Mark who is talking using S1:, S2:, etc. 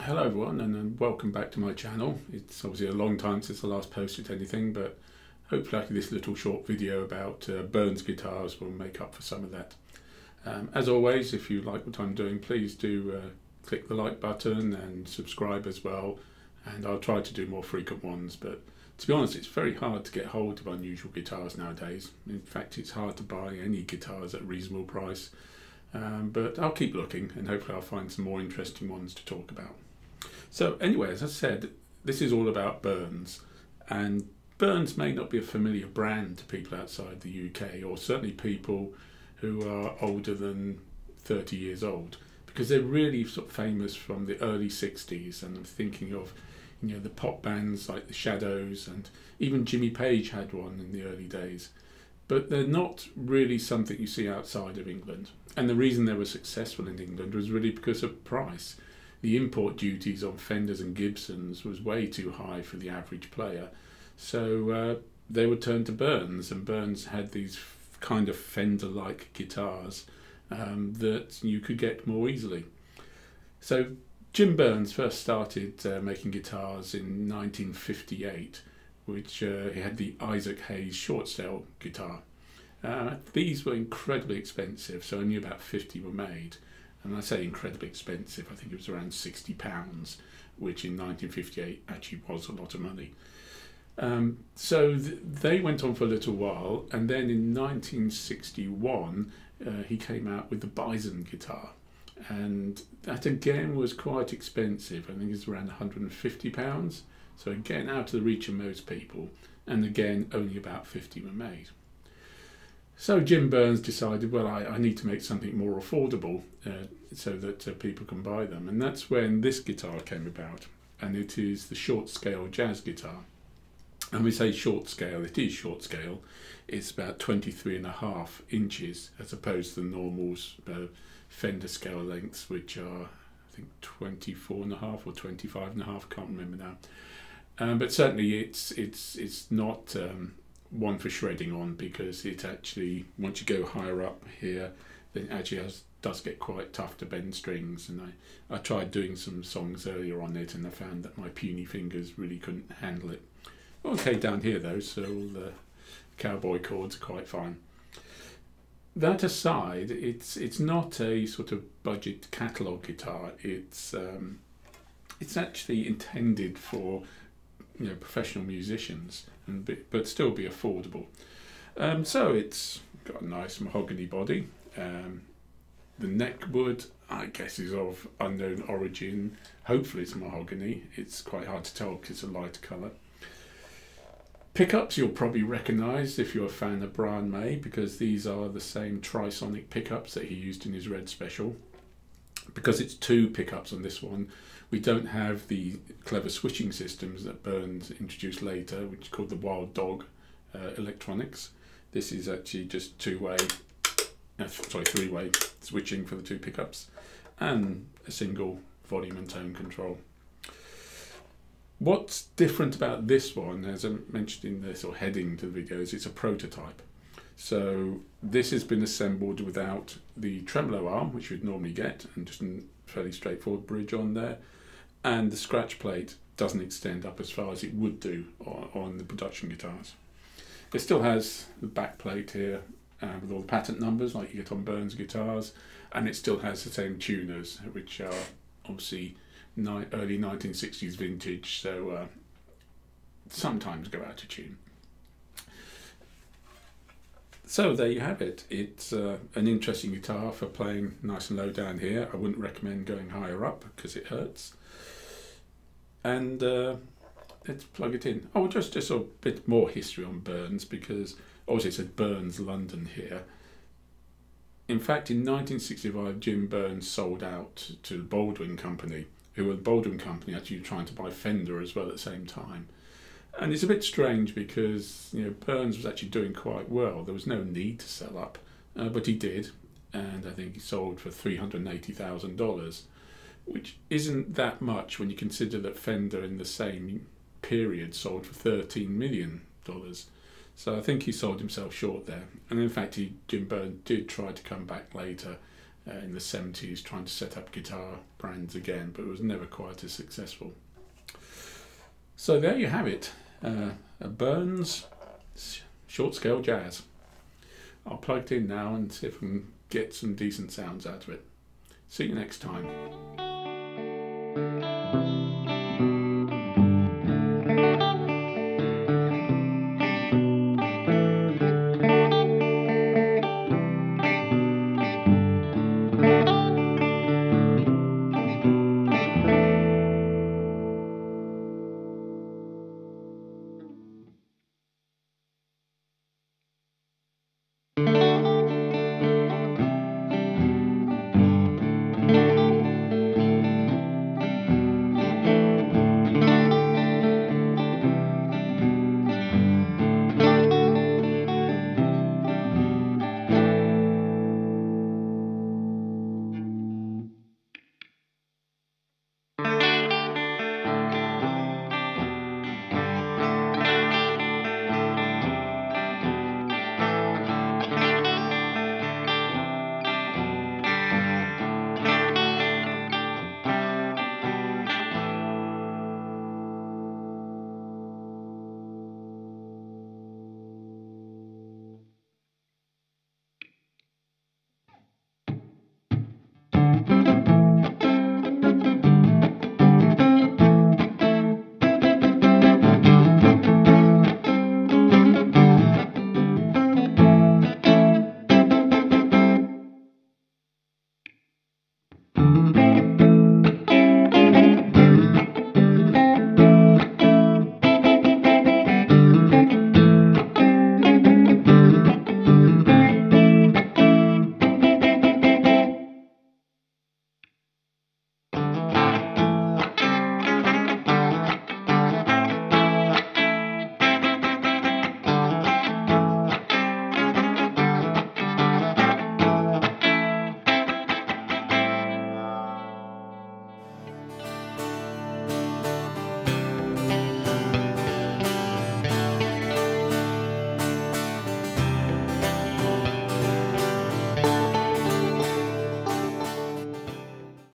S1: Hello everyone and welcome back to my channel. It's obviously a long time since I last posted anything but hopefully this little short video about uh, Burns guitars will make up for some of that. Um, as always if you like what I'm doing please do uh, click the like button and subscribe as well and I'll try to do more frequent ones but to be honest it's very hard to get hold of unusual guitars nowadays. In fact it's hard to buy any guitars at a reasonable price um, but I'll keep looking and hopefully I'll find some more interesting ones to talk about. So anyway, as I said, this is all about Burns, and Burns may not be a familiar brand to people outside the UK, or certainly people who are older than 30 years old, because they're really sort of famous from the early 60s, and I'm thinking of you know the pop bands like the Shadows, and even Jimmy Page had one in the early days. But they're not really something you see outside of England. And the reason they were successful in England was really because of price the import duties on Fenders and Gibsons was way too high for the average player. So uh, they were turned to Burns, and Burns had these kind of Fender like guitars um, that you could get more easily. So Jim Burns first started uh, making guitars in 1958, which uh, he had the Ike Isaacs short style guitar. Uh, these were incredibly expensive, so only about 50 were made and I say incredibly expensive, I think it was around £60, which in 1958 actually was a lot of money. Um, so th they went on for a little while, and then in 1961 uh, he came out with the Bison guitar, and that again was quite expensive. I think it's around 150 pounds. So again, out of the reach of most people, and again, only about 50 were made. So Jim Burns decided, well, I, I need to make something more affordable uh, so that uh, people can buy them. And that's when this guitar came about. And it is the short scale jazz guitar. And we say short scale, it is short scale. It's about 23 and a half inches as opposed to the normal uh, Fender scale lengths, which are, I think, 24 and a half or 25 and a half, can't remember now. Um, but certainly it's, it's, it's not um, one for shredding on because it actually once you go higher up here then it actually has, does get quite tough to bend strings and I, I tried doing some songs earlier on it and I found that my puny fingers really couldn't handle it. Okay down here though so the cowboy chords are quite fine. That aside it's it's not a sort of budget catalogue guitar it's um, it's actually intended for you know professional musicians and be, but still be affordable. Um, so it's got a nice mahogany body. Um, the neck wood, I guess, is of unknown origin. Hopefully, it's mahogany. It's quite hard to tell because it's a light colour. Pickups you'll probably recognise if you're a fan of Brian May because these are the same trisonic pickups that he used in his Red Special. Because it's two pickups on this one, we don't have the clever switching systems that Burns introduced later, which is called the Wild Dog uh, electronics. This is actually just two-way, uh, sorry, three-way switching for the two pickups, and a single volume and tone control. What's different about this one, as I mentioned in the sort of heading to the video, is it's a prototype. So this has been assembled without the tremolo arm, which you'd normally get, and just a fairly straightforward bridge on there and the scratch plate doesn't extend up as far as it would do on, on the production guitars. It still has the back plate here uh, with all the patent numbers like you get on Burns guitars, and it still has the same tuners, which are obviously ni early 1960s vintage, so uh, sometimes go out of tune. So there you have it. It's uh, an interesting guitar for playing nice and low down here. I wouldn't recommend going higher up because it hurts and uh, let's plug it in. Oh, just just a bit more history on Burns because obviously it said Burns London here. In fact, in 1965, Jim Burns sold out to the Baldwin Company, who were the Baldwin Company actually trying to buy Fender as well at the same time. And it's a bit strange because you know Burns was actually doing quite well. There was no need to sell up, uh, but he did, and I think he sold for three hundred eighty thousand dollars which isn't that much when you consider that Fender in the same period sold for $13 million. So I think he sold himself short there. And in fact, he, Jim Burns did try to come back later uh, in the 70s trying to set up guitar brands again, but it was never quite as successful. So there you have it, uh, Burns short scale jazz. I'll plug it in now and see if I can get some decent sounds out of it. See you next time.